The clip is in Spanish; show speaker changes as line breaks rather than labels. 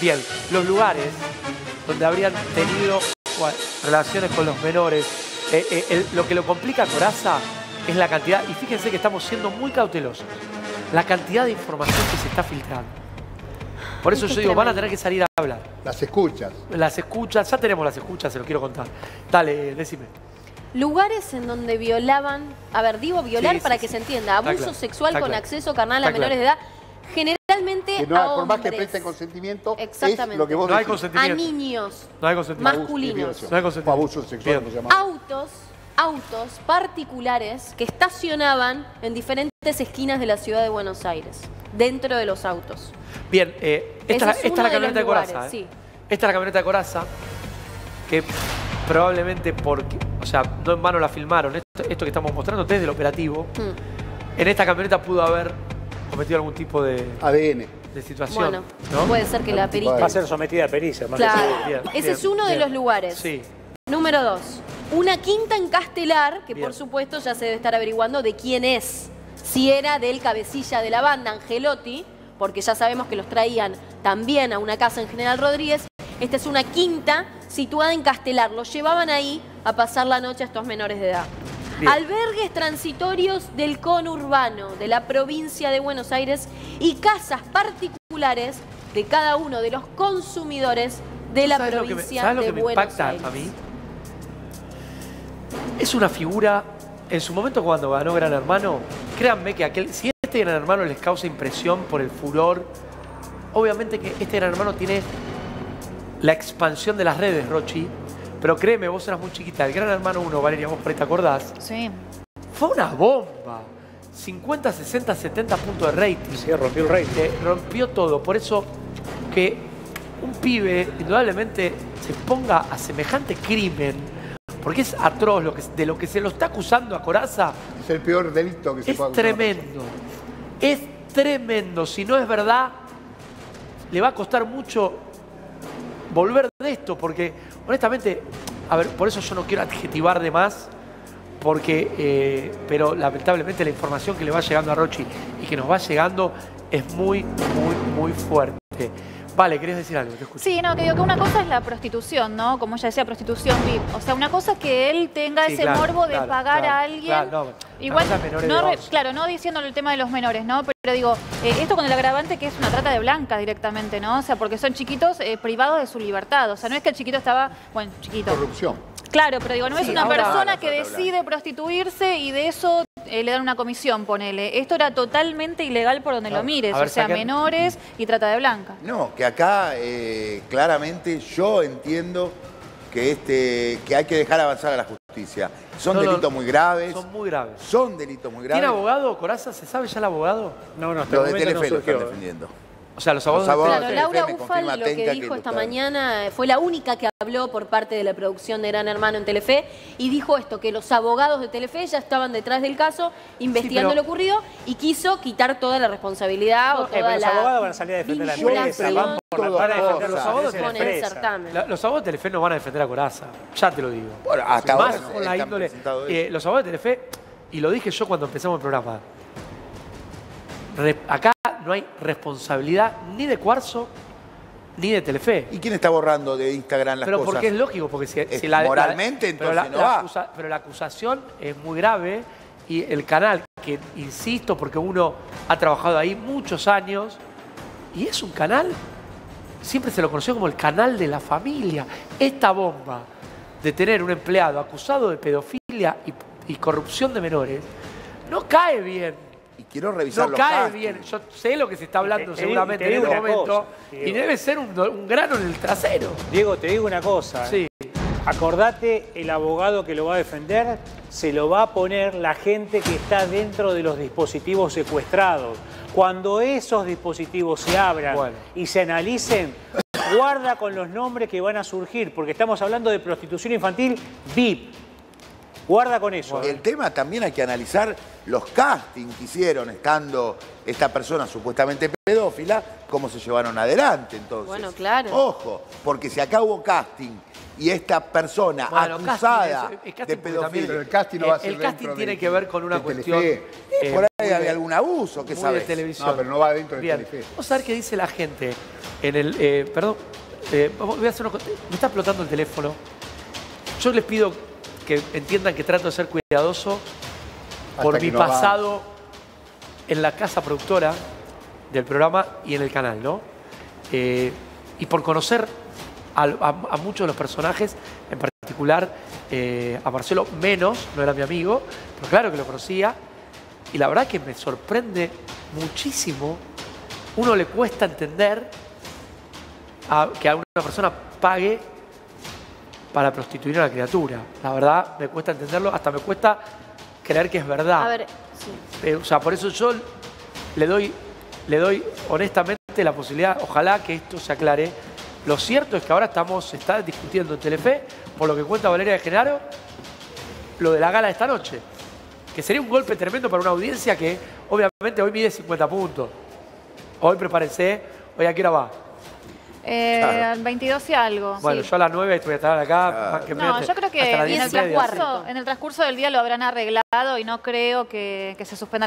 Bien, los lugares donde habrían tenido bueno, relaciones con los menores. eh, eh, el- lo que lo complica a Coraza es la cantidad, y fíjense que estamos siendo muy cautelosos, la cantidad de información que se está filtrando. Por eso yo digo, van a tener que salir a hablar.
Las escuchas.
Las escuchas, ya tenemos las escuchas, se lo quiero contar. Dale, decime.
Lugares en donde violaban, a ver, digo violar
Sí, sí,
para
sí.
que se entienda, abuso
claro,
sexual
está
con
claro.
acceso carnal a
Está
menores
claro.
de edad,
Que no,
a
por más que
hombres,
presten consentimiento, es lo que vos
No hay
decís.
a niños,
No hay consentimiento.
masculinos.
No hay consentimiento.
Abuso sexual,
autos, autos particulares que estacionaban en diferentes esquinas de la ciudad de Buenos Aires, dentro de los autos.
Bien, eh, esta,
es
esta es la
de
camioneta de
los
Coraza.
lugares,
¿eh?
sí.
Esta es la camioneta de Coraza, que probablemente porque, o sea, no en vano la filmaron. Esto, esto que estamos mostrando desde el operativo,
Hmm.
en esta camioneta pudo haber cometido algún tipo de,
ADN.
de situación.
Bueno,
¿no?
puede ser que la
de-
Va a ser sometida a pericia. Más que
Claro,
seguro.
Bien,
ese
bien,
es uno de los lugares.
Sí.
Número dos, una quinta en Castelar, que
Bien.
por supuesto ya se debe estar averiguando de quién es. Si era del cabecilla de la banda, Angelotti, porque ya sabemos que los traían también a una casa en General Rodríguez. Esta es una quinta situada en Castelar. Los llevaban ahí a pasar la noche a estos menores de edad.
Bien.
Albergues transitorios del conurbano de la provincia de Buenos Aires y casas particulares de cada uno de los consumidores de la
¿Sabes lo que me-
provincia
¿sabes lo
de
que me
Buenos
impacta
Aires.
a mí? Es una figura, en su momento cuando ganó Gran Hermano, créanme que aquel, si este Gran Hermano les causa impresión por el furor, obviamente que este Gran Hermano tiene la expansión de las redes, Rochi, pero créeme, vos eras muy chiquita, el Gran Hermano 1, Valeria, vos por ahí te acordás,
Sí.
fue una bomba. 50, 60, 70 puntos de rating.
Sí, rompió el rey.
Eh, rompió todo. Por eso que un pibe indudablemente se ponga a semejante crimen, porque es atroz lo que, de lo que se lo está acusando a Coraza,
Es el peor delito que se
es
puede acusar una
tremendo. Es tremendo. Si no es verdad, le va a costar mucho volver de esto, porque honestamente, a ver, por eso yo no quiero adjetivar de más, porque, eh, pero lamentablemente la información que le va llegando a Rochi y que nos va llegando es muy, muy, muy fuerte. Vale, ¿querés decir algo? Te escucho.
Sí, no, que digo que una cosa es la prostitución, ¿no? Como ella decía, prostitución VIP. O sea, una cosa es que él tenga
Sí,
ese
claro,
morbo de
claro,
pagar
claro,
a alguien.
claro, no,
Igual, no claro, no diciéndole el tema de los menores, ¿no? Pero digo, eh, esto con el agravante que es una trata de blancas directamente, ¿no? O sea, porque son chiquitos eh, privados de su libertad. O sea, no es que el chiquito estaba, bueno, chiquito.
Corrupción.
Claro, pero digo, no es una persona que decide prostituirse y de eso eh, le dan una comisión, ponele. Esto era totalmente ilegal por donde
Claro.
lo mires,
ver,
o sea,
saquen-
menores y trata de blanca.
No, que acá eh, claramente yo entiendo que, este, que hay que dejar avanzar a la justicia. Son
No, no,
delitos muy graves.
Son muy graves.
Son delitos muy graves.
¿Tiene abogado, Coraza? ¿Se sabe ya el abogado?
No, no, hasta
Los de
momento no
Telefe lo están defendiendo.
O sea, los abogados...
Los abogados-
Claro, Laura
me
Ufal lo que dijo esta
está-
mañana eh, fue la única que habló por parte de la producción de Gran Hermano en Telefe y dijo esto, que los abogados de Telefe ya estaban detrás del caso investigando
pero-
lo ocurrido y quiso quitar toda la responsabilidad o toda
pero
los
la
abogados van a salir a defender la empresa, van por la- van a defender
los
los
abogados
de la
los abogados de Telefe no van a defender a Coraza, ya te lo digo.
Bueno, hasta
Más
ahora
con la índole. eh, los abogados de Telefe, y lo dije yo cuando empezamos el programa, re- acá no hay responsabilidad ni de Cuarzo ni de Telefe.
¿Y quién está borrando de Instagram las
Pero
cosas?
porque es lógico, porque si,
Es
si la,
moralmente,
pero
entonces no
la
va.
acusa- pero la acusación es muy grave y el canal, que insisto, porque uno ha trabajado ahí muchos años, y es un canal, siempre se lo conoció como el canal de la familia. Esta bomba de tener un empleado acusado de pedofilia y, y corrupción de menores, no cae bien.
Quiero revisar
No
los
cae
castings.
bien. Yo sé lo que se está hablando
te- te
seguramente
digo-
en
te
este
una
momento.
cosa,
y debe ser un, un grano en el trasero.
Diego, te digo una cosa. ¿eh?
Sí.
Acordate, el abogado que lo va a defender se lo va a poner la gente que está dentro de los dispositivos secuestrados. Cuando esos dispositivos se abran
Bueno.
y se analicen, guarda con los nombres que van a surgir, porque estamos hablando de prostitución infantil VIP. Guarda con eso. ¿eh?
El tema también hay que analizar los castings que hicieron estando esta persona supuestamente pedófila, cómo se llevaron adelante entonces.
Bueno, claro.
Ojo, porque si acá hubo casting y esta persona
Bueno,
acusada
casting es- es casting
de pedofilia,
Pero el casting no va a ser
El casting tiene
de-
que ver con una cuestión. Eh,
por ahí
muy
había
de-
algún abuso, ¿qué sabes?
de televisión.
No, pero no va dentro de
Bien.
Telefe.
Vamos a ver qué dice la gente. En el, eh, perdón, eh, voy a hacer una cosa. Me está explotando el teléfono. Yo les pido que entiendan que trato de ser cuidadoso por
Hasta
mi
no va.
pasado en la casa productora del programa y en el canal, ¿no? Eh, y por conocer a, a muchos de los personajes, en particular eh, a Marcelo menos, no era mi amigo, pero claro que lo conocía. Y la verdad que me sorprende muchísimo. Uno le cuesta entender a- que a una persona pague para prostituir a una criatura. La verdad, me cuesta entenderlo, hasta me cuesta creer que es verdad.
A ver, sí.
Eh, o sea, por eso yo le doy, le doy honestamente la posibilidad, ojalá que esto se aclare. Lo cierto es que ahora estamos, se está discutiendo en Telefe, por lo que cuenta Valeria de Genaro, lo de la gala de esta noche. Que sería un golpe tremendo para una audiencia que obviamente hoy mide 50 puntos. Hoy prepárense, hoy a qué hora va.
Eh,
Claro.
al 22 y algo.
Bueno,
Sí.
yo a las 9 voy a estar acá. más que
No, yo creo que en
10
el, transcurso, en el transcurso del día lo habrán arreglado y no creo que, que se suspenda